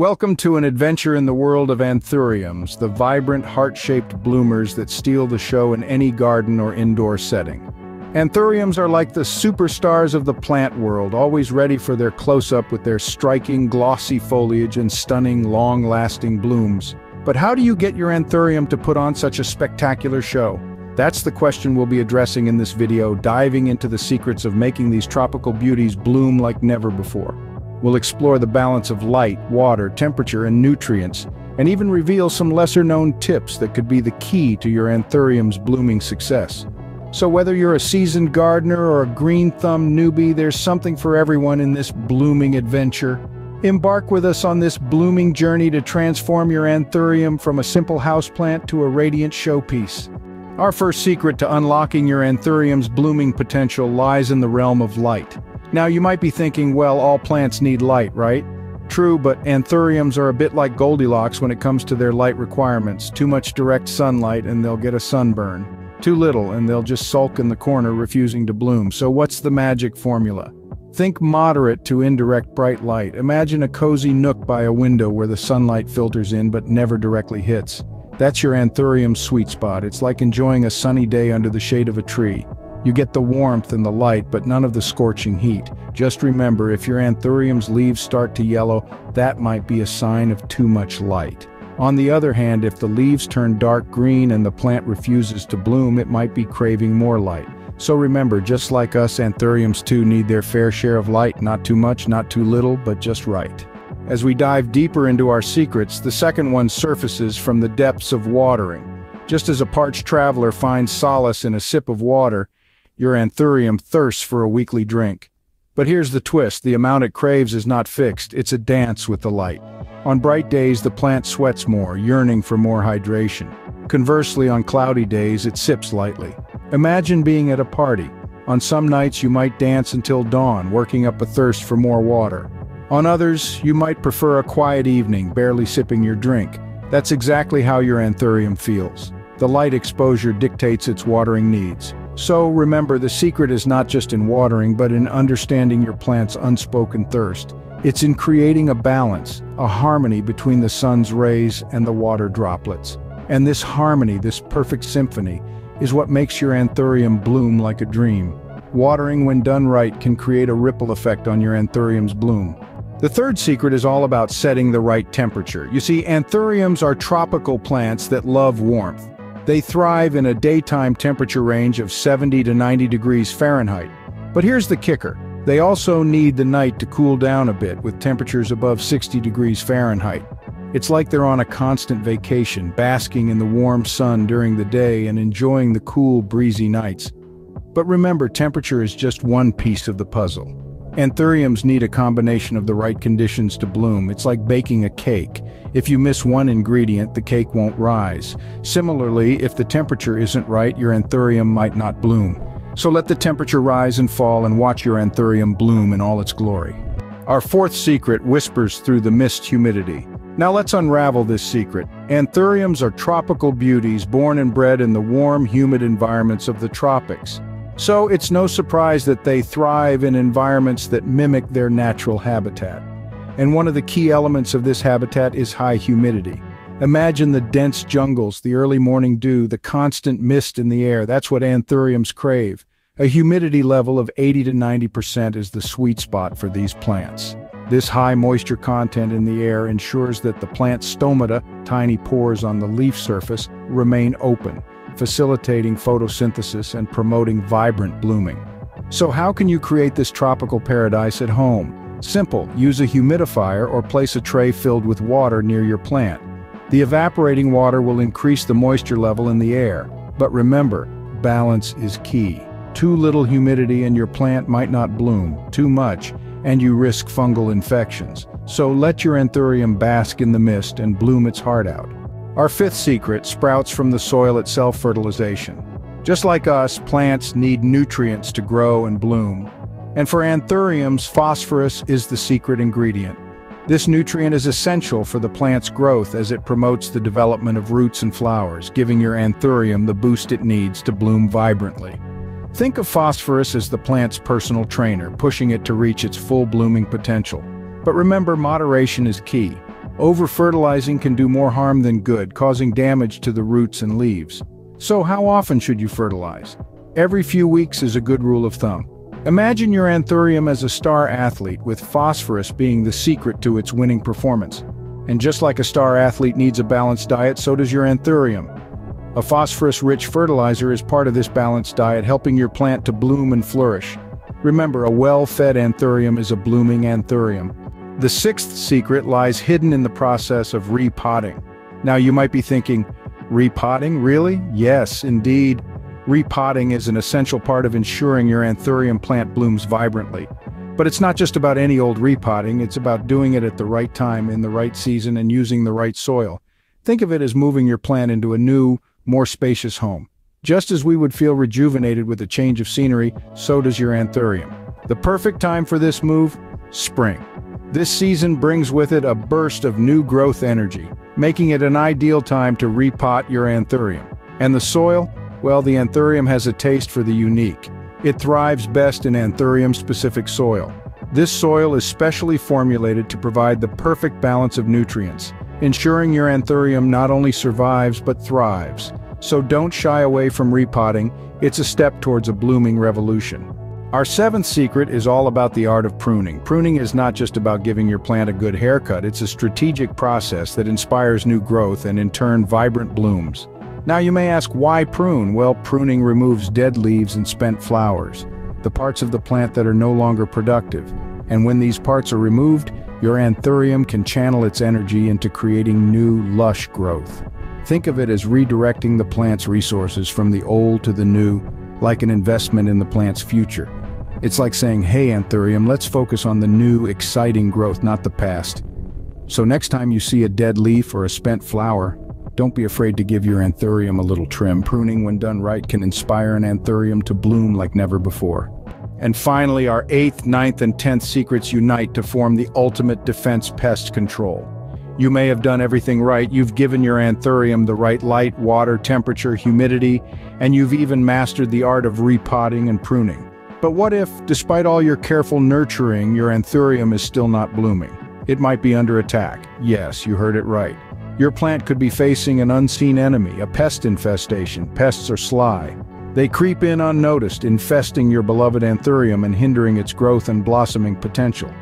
Welcome to an adventure in the world of anthuriums, the vibrant, heart-shaped bloomers that steal the show in any garden or indoor setting. Anthuriums are like the superstars of the plant world, always ready for their close-up with their striking, glossy foliage and stunning, long-lasting blooms. But how do you get your anthurium to put on such a spectacular show? That's the question we'll be addressing in this video, diving into the secrets of making these tropical beauties bloom like never before. We'll explore the balance of light, water, temperature, and nutrients, and even reveal some lesser-known tips that could be the key to your anthurium's blooming success. So whether you're a seasoned gardener or a green-thumb newbie, there's something for everyone in this blooming adventure. Embark with us on this blooming journey to transform your anthurium from a simple houseplant to a radiant showpiece. Our first secret to unlocking your anthurium's blooming potential lies in the realm of light. Now you might be thinking, well, all plants need light, right? True, but anthuriums are a bit like Goldilocks when it comes to their light requirements. Too much direct sunlight and they'll get a sunburn. Too little and they'll just sulk in the corner refusing to bloom. So what's the magic formula? Think moderate to indirect bright light. Imagine a cozy nook by a window where the sunlight filters in but never directly hits. That's your anthurium's sweet spot. It's like enjoying a sunny day under the shade of a tree. You get the warmth and the light, but none of the scorching heat. Just remember, if your anthurium's leaves start to yellow, that might be a sign of too much light. On the other hand, if the leaves turn dark green and the plant refuses to bloom, it might be craving more light. So remember, just like us, anthuriums too need their fair share of light, not too much, not too little, but just right. As we dive deeper into our secrets, the second one surfaces from the depths of watering. Just as a parched traveler finds solace in a sip of water, your anthurium thirsts for a weekly drink. But here's the twist, the amount it craves is not fixed, it's a dance with the light. On bright days, the plant sweats more, yearning for more hydration. Conversely, on cloudy days, it sips lightly. Imagine being at a party. On some nights, you might dance until dawn, working up a thirst for more water. On others, you might prefer a quiet evening, barely sipping your drink. That's exactly how your anthurium feels. The light exposure dictates its watering needs. So remember, the secret is not just in watering, but in understanding your plant's unspoken thirst. It's in creating a balance, a harmony between the sun's rays and the water droplets. And this harmony, this perfect symphony, is what makes your anthurium bloom like a dream. Watering when done right can create a ripple effect on your anthurium's bloom. The third secret is all about setting the right temperature. You see, anthuriums are tropical plants that love warmth. They thrive in a daytime temperature range of 70 to 90 degrees Fahrenheit. But here's the kicker. They also need the night to cool down a bit with temperatures above 60 degrees Fahrenheit. It's like they're on a constant vacation, basking in the warm sun during the day and enjoying the cool, breezy nights. But remember, temperature is just one piece of the puzzle. Anthuriums need a combination of the right conditions to bloom. It's like baking a cake. If you miss one ingredient, the cake won't rise. Similarly, if the temperature isn't right, your anthurium might not bloom. So let the temperature rise and fall and watch your anthurium bloom in all its glory. Our fourth secret whispers through the mist humidity. Now let's unravel this secret. Anthuriums are tropical beauties born and bred in the warm, humid environments of the tropics. So it's no surprise that they thrive in environments that mimic their natural habitat. And one of the key elements of this habitat is high humidity. Imagine the dense jungles, the early morning dew, the constant mist in the air. That's what anthuriums crave. A humidity level of 80 to 90% is the sweet spot for these plants. This high moisture content in the air ensures that the plant's stomata, tiny pores on the leaf surface, remain open, facilitating photosynthesis and promoting vibrant blooming. So how can you create this tropical paradise at home? Simple, use a humidifier or place a tray filled with water near your plant. The evaporating water will increase the moisture level in the air. But remember, balance is key. Too little humidity and your plant might not bloom, too much, and you risk fungal infections. So let your anthurium bask in the mist and bloom its heart out. Our fifth secret sprouts from the soil itself fertilization. Just like us, plants need nutrients to grow and bloom. And for anthuriums, phosphorus is the secret ingredient. This nutrient is essential for the plant's growth as it promotes the development of roots and flowers, giving your anthurium the boost it needs to bloom vibrantly. Think of phosphorus as the plant's personal trainer, pushing it to reach its full blooming potential. But remember, moderation is key. Over-fertilizing can do more harm than good, causing damage to the roots and leaves. So how often should you fertilize? Every few weeks is a good rule of thumb. Imagine your anthurium as a star athlete, with phosphorus being the secret to its winning performance. And just like a star athlete needs a balanced diet, so does your anthurium. A phosphorus-rich fertilizer is part of this balanced diet, helping your plant to bloom and flourish. Remember, a well-fed anthurium is a blooming anthurium. The sixth secret lies hidden in the process of repotting. Now you might be thinking, repotting, really? Yes, indeed. Repotting is an essential part of ensuring your anthurium plant blooms vibrantly. But it's not just about any old repotting, it's about doing it at the right time, in the right season, and using the right soil. Think of it as moving your plant into a new, more spacious home. Just as we would feel rejuvenated with a change of scenery, so does your anthurium. The perfect time for this move? Spring. This season brings with it a burst of new growth energy, making it an ideal time to repot your anthurium. And the soil? Well, the anthurium has a taste for the unique. It thrives best in anthurium-specific soil. This soil is specially formulated to provide the perfect balance of nutrients, ensuring your anthurium not only survives but thrives. So don't shy away from repotting, it's a step towards a blooming revolution. Our seventh secret is all about the art of pruning. Pruning is not just about giving your plant a good haircut, it's a strategic process that inspires new growth and in turn vibrant blooms. Now you may ask why prune? Well, pruning removes dead leaves and spent flowers, the parts of the plant that are no longer productive. And when these parts are removed, your anthurium can channel its energy into creating new, lush growth. Think of it as redirecting the plant's resources from the old to the new, like an investment in the plant's future. It's like saying, hey Anthurium, let's focus on the new, exciting growth, not the past. So next time you see a dead leaf or a spent flower, don't be afraid to give your Anthurium a little trim. Pruning, when done right, can inspire an Anthurium to bloom like never before. And finally, our eighth, ninth, and tenth secrets unite to form the ultimate defense pest control. You may have done everything right, you've given your anthurium the right light, water, temperature, humidity, and you've even mastered the art of repotting and pruning. But what if, despite all your careful nurturing, your anthurium is still not blooming? It might be under attack. Yes, you heard it right. Your plant could be facing an unseen enemy, a pest infestation. Pests are sly. They creep in unnoticed, infesting your beloved anthurium and hindering its growth and blossoming potential.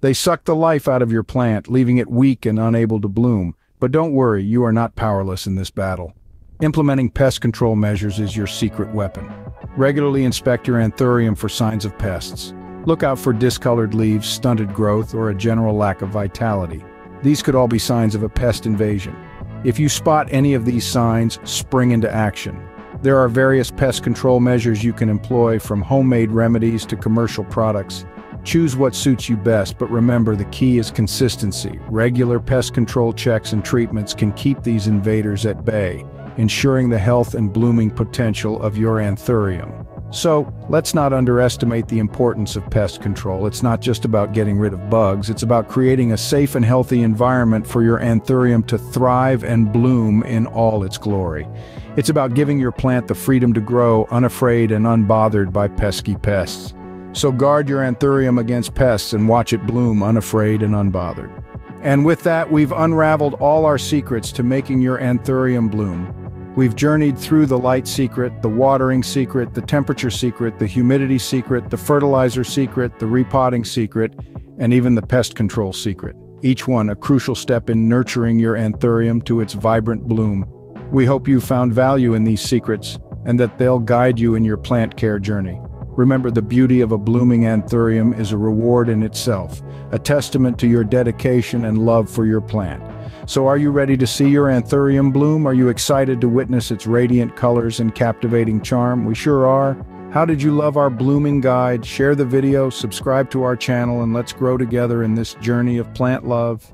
They suck the life out of your plant, leaving it weak and unable to bloom. But don't worry, you are not powerless in this battle. Implementing pest control measures is your secret weapon. Regularly inspect your anthurium for signs of pests. Look out for discolored leaves, stunted growth, or a general lack of vitality. These could all be signs of a pest invasion. If you spot any of these signs, spring into action. There are various pest control measures you can employ from homemade remedies to commercial products. Choose what suits you best, but remember the key is consistency. Regular pest control checks and treatments can keep these invaders at bay, ensuring the health and blooming potential of your anthurium. So, let's not underestimate the importance of pest control. It's not just about getting rid of bugs, it's about creating a safe and healthy environment for your anthurium to thrive and bloom in all its glory. It's about giving your plant the freedom to grow unafraid and unbothered by pesky pests. So guard your anthurium against pests and watch it bloom unafraid and unbothered. And with that, we've unraveled all our secrets to making your anthurium bloom. We've journeyed through the light secret, the watering secret, the temperature secret, the humidity secret, the fertilizer secret, the repotting secret, and even the pest control secret. Each one a crucial step in nurturing your anthurium to its vibrant bloom. We hope you found value in these secrets and that they'll guide you in your plant care journey. Remember the beauty of a blooming anthurium is a reward in itself, a testament to your dedication and love for your plant. So are you ready to see your anthurium bloom? Are you excited to witness its radiant colors and captivating charm? We sure are. How did you love our blooming guide? Share the video, subscribe to our channel, and let's grow together in this journey of plant love.